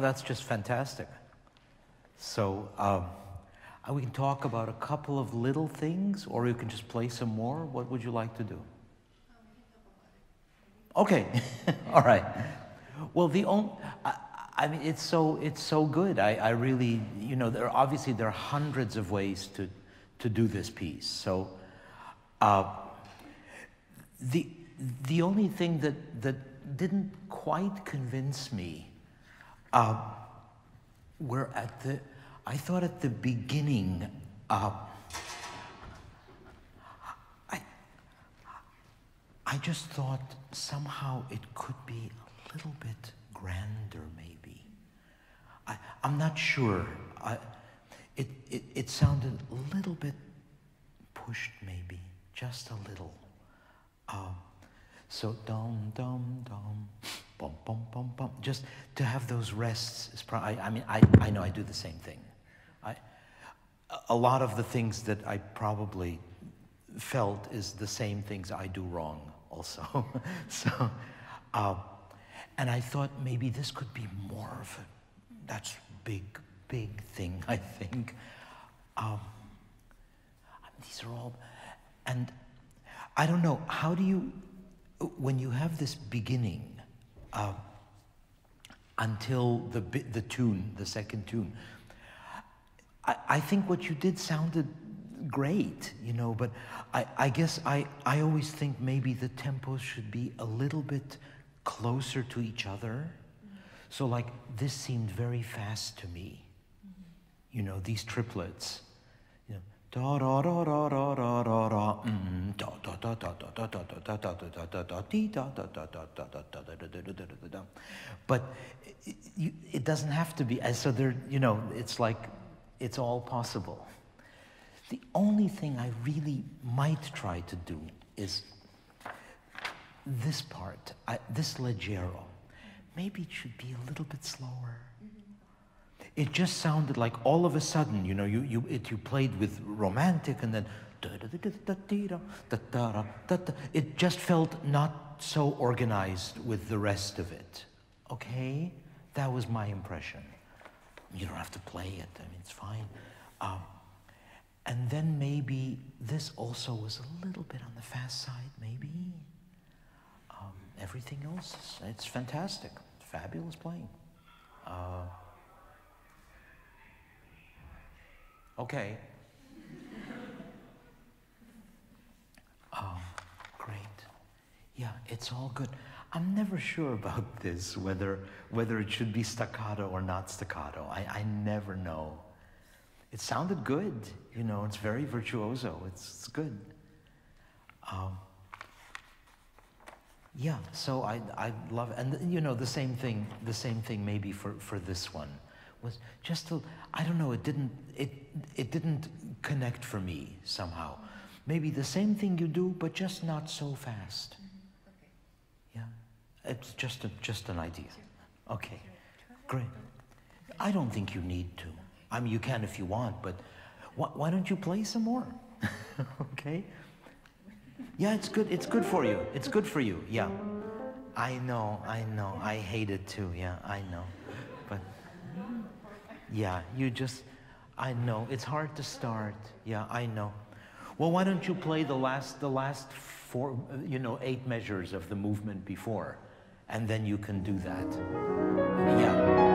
That's just fantastic. So um, uh, we can talk about a couple of little things, or you can just play some more. What would you like to do? Okay, all right. Well, the only, I, I, mean, it's so it's so good. I, I really, you know, there are, obviously there are hundreds of ways to to do this piece. So, uh, the the only thing that that didn't quite convince me uh, were at the, I thought at the beginning. Uh, I I just thought somehow it could be a little bit grander, maybe. I, I'm not sure. I, it, it, it sounded a little bit pushed, maybe, just a little. Um, so dum dum dum, bum bum bum bum. Just to have those rests is probably. I, mean, I, I know I do the same thing. I, a lot of the things that I probably felt is the same things I do wrong also. so, uh, and I thought maybe this could be more of a, that's big, big thing, I think. Um, these are all, and I don't know, how do you, when you have this beginning uh, until the, the tune, the second tune, I, I think what you did sounded great, you know, but I, I guess I, I always think maybe the tempos should be a little bit closer to each other. So, like, this seemed very fast to me. You know, these triplets. But it doesn't have to be. So there, you know, it's like it's all possible. The only thing I really might try to do is this part, this leggero. Maybe it should be a little bit slower. It just sounded like all of a sudden, you know, you, you, it, you played with romantic and then it just felt not so organized with the rest of it. Okay? That was my impression. You don't have to play it, I mean, it's fine. Um, and then maybe this also was a little bit on the fast side, maybe. Um, everything else, it's fantastic. Fabulous playing. Uh, okay. Oh, great. Yeah, it's all good. I'm never sure about this, whether, whether it should be staccato or not staccato. I, I never know it sounded good. You know, it's very virtuoso. It's, it's good. Um, yeah, so I, I love, and you know, the same thing, the same thing maybe for, for this one was just to, I don't know, it didn't, it, it didn't connect for me somehow. Maybe the same thing you do, but just not so fast. Mm-hmm. Yeah, it's just a, just an idea. Okay, great. I don't think you need to. I mean, you can if you want, but why, why don't you play some more? okay? Yeah, it's good. It's good for you. It's good for you. Yeah. I know. I know. I hate it too. Yeah, I know. Yeah, you just, I know. It's hard to start. Yeah, I know. Well, why don't you play the last, the last four, you know, eight measures of the movement before, and then you can do that. Yeah.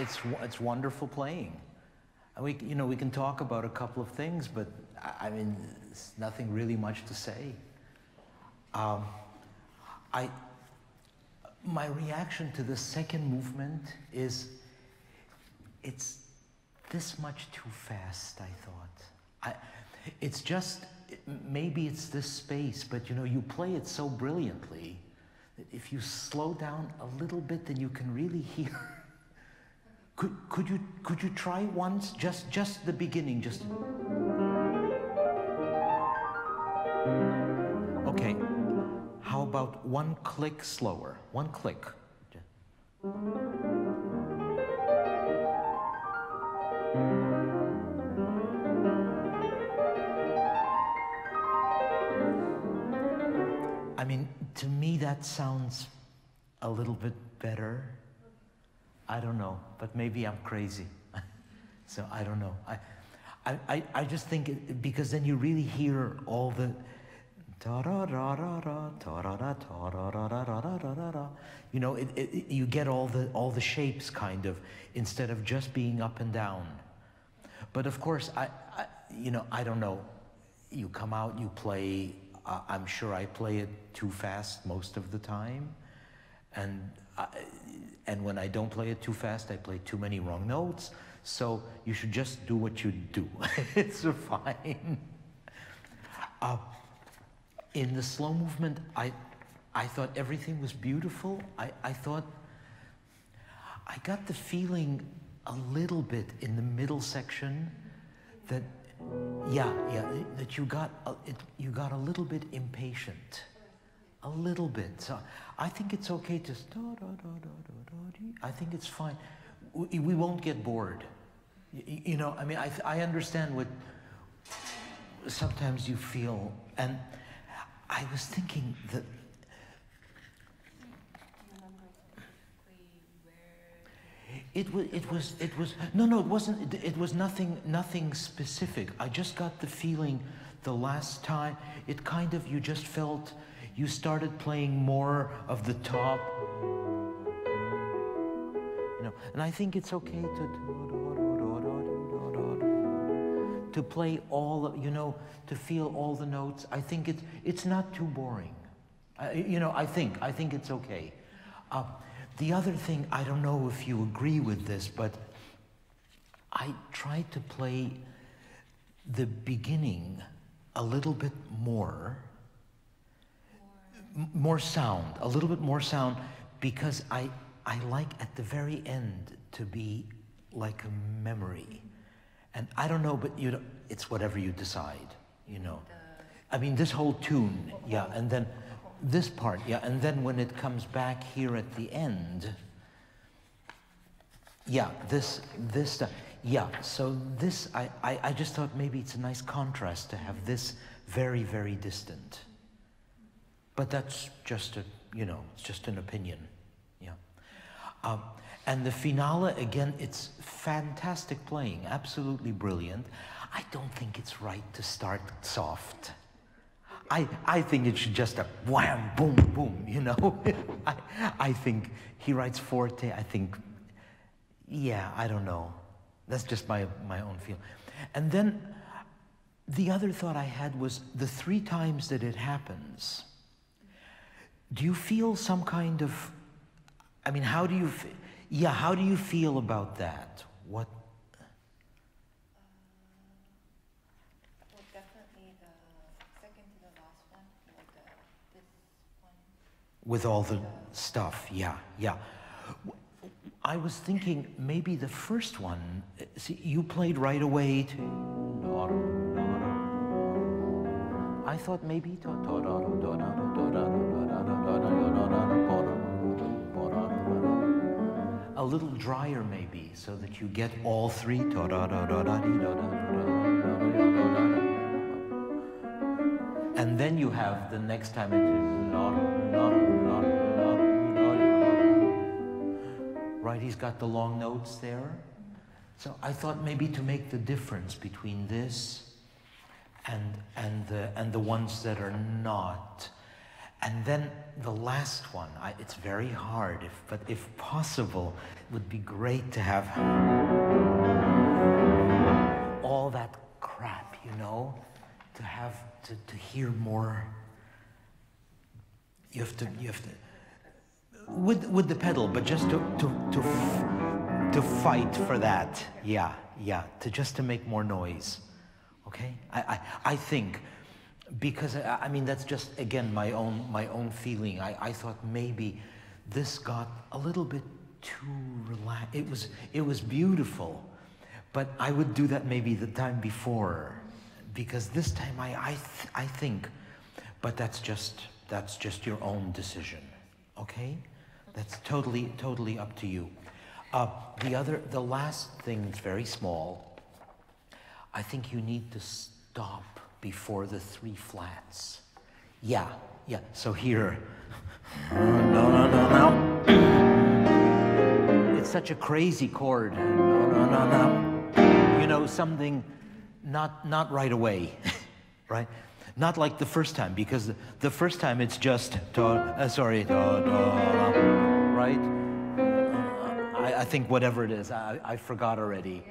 It's, it's wonderful playing. And we, you know, we can talk about a couple of things, but I, I mean, there's nothing really much to say. Um, I, my reaction to the second movement is it's this much too fast, I thought. I, it's just, maybe it's this space, but you know, you play it so brilliantly that if you slow down a little bit, then you can really hear. Could, could, you, could you try once? Just, just the beginning, just. Okay. How about one click slower? One click. I mean, to me, that sounds a little bit better. I don't know, but maybe I'm crazy. so I don't know. I, I, I just think it, because then you really hear all the you know, it, it, you get all the all the shapes kind of instead of just being up and down. But of course, I, I you know, I don't know. You come out, you play. Uh, I'm sure I play it too fast most of the time, and And when I don't play it too fast, I play too many wrong notes. So you should just do what you do. it's fine. Uh, in the slow movement, I, I thought everything was beautiful. I, I thought, I got the feeling a little bit in the middle section that, yeah, yeah, that you got, a, it, you got a little bit impatient. A little bit. So I think it's okay to, I think it's fine. We, we won't get bored. You, you know, I mean, I, I understand what sometimes you feel, and I was thinking that It was, it was, it was, no, no, it wasn't, it, it, was nothing, nothing specific. I just got the feeling the last time, it kind of, you just felt, you started playing more of the top. You know, and I think it's okay to, to play all, you know, to feel all the notes. I think it's, it's not too boring. I, you know, I think, I think it's okay. Uh, the other thing, I don't know if you agree with this, but I tried to play the beginning a little bit more, more sound, a little bit more sound, because I, I like at the very end to be like a memory. And I don't know, but you know, it's whatever you decide, you know. I mean, this whole tune, yeah, and then this part, yeah, and then when it comes back here at the end, yeah, this, this stuff, yeah, so this, I, I, I just thought maybe it's a nice contrast to have this very, very distant. But that's just a, you know, it's just an opinion, yeah. Um, and the finale, again, it's fantastic playing, absolutely brilliant. I don't think it's right to start soft. I, I think it should just a wham, boom, boom, you know? I, I think he writes forte, I think, yeah, I don't know. That's just my, my own feel. And then the other thought I had was the three times that it happens, do you feel some kind of, I mean, how do you, yeah, how do you feel about that? What? With all the stuff, yeah, yeah. I was thinking maybe the first one, see, you played right away to. I thought maybe a little drier maybe so that you get all three. And then you have the next time it is right he's got the long notes there so I thought maybe to make the difference between this and and the and the ones that are not And then the last one, I, it's very hard, if, but if possible, it would be great to have all that crap, you know, to have to, to hear more. You have to, you have to, with, with the pedal, but just to, to, to, to fight for that. Yeah, yeah, to just to make more noise. Okay? I, I, I think because I, mean that's just again my own my own feeling. I, I thought maybe this got a little bit too relaxed. It was it was beautiful, but I would do that maybe the time before, because this time I I th- I think, but that's just that's just your own decision. Okay, that's totally totally up to you. Uh, the other the last thing very small. I think you need to stop before the three flats. Yeah, yeah. So here. No, no, no, no. It's such a crazy chord. No, no, no, no. You know, something not not right away, right? Not like the first time, because the, first time it's just uh, sorry, right? I, think whatever it is, I, I forgot already.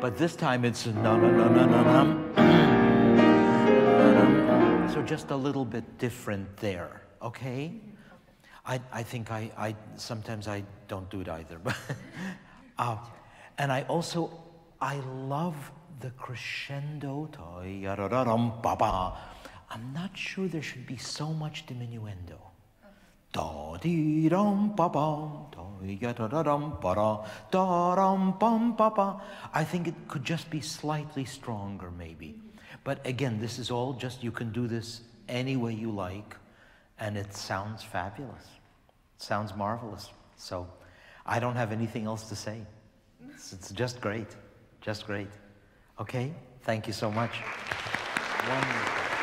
But this time it's so just a little bit different there, okay? I, I think I, I sometimes I don't do it either. uh, and I also I love the crescendo I'm not sure there should be so much diminuendo. Da dee dum ba ba, da da da dum ba da, da dum bum ba ba. I think it could just be slightly stronger, maybe. But again, this is all just you can do this any way you like, and it sounds fabulous. It sounds marvelous. So I don't have anything else to say. It's, it's just great. Just great. Okay? Thank you so much. Wonderful.